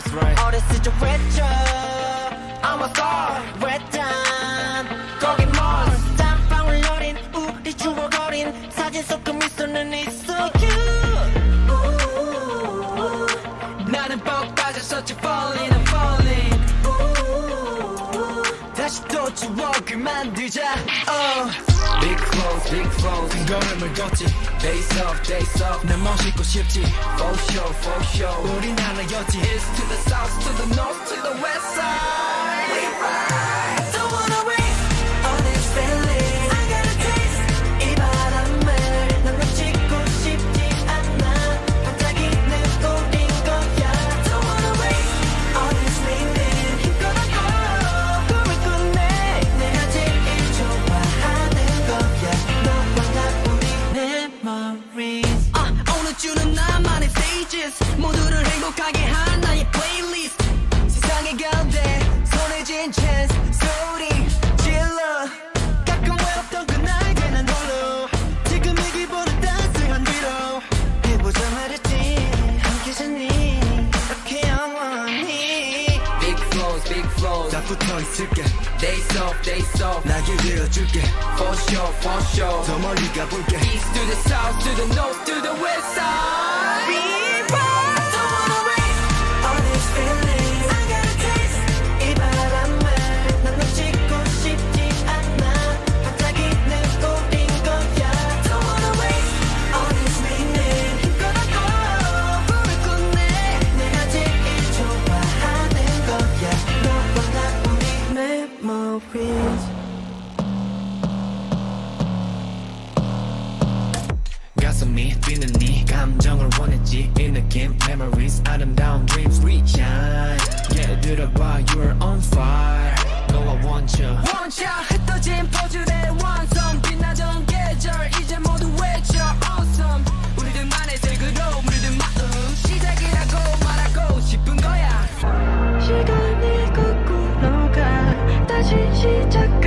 That's right 어렸을 적 외쳐 I'm a star 외딴 거기 먼 땀방울 어린 우리 추억어린 사진 속 그 미소는 있어 you 나는 뻑 빠졌었지 falling I'm falling 다시 또 추억을 만들자 oh. Big flows, big flows 큰 걸음을 걷지 Days off, days off 날 멋있고 싶지 For sure, for sure 우린 하나였지 East to the south, to the north, to the west side 주는 나만의 stages. 모두를 행복하게 한 나의 세상의 big flows 다 붙어 있을게 Days off, days off 날개 되어줄게 For sure, for sure 더 멀리 가볼게 East to the south, to the north, to the west side 느낌 memories 아름다운 dreams we shine yeah 들어봐 you're on fire. No I want you want ya. 흩어진 퍼즐의 완성. 빛나던 계절 이제 모두 외쳐. Awesome. 우리들만의 슬그러움 우리들 마음. 시작이라고 말하고 싶은 거야. 시간이 거꾸로 가. 다시 시작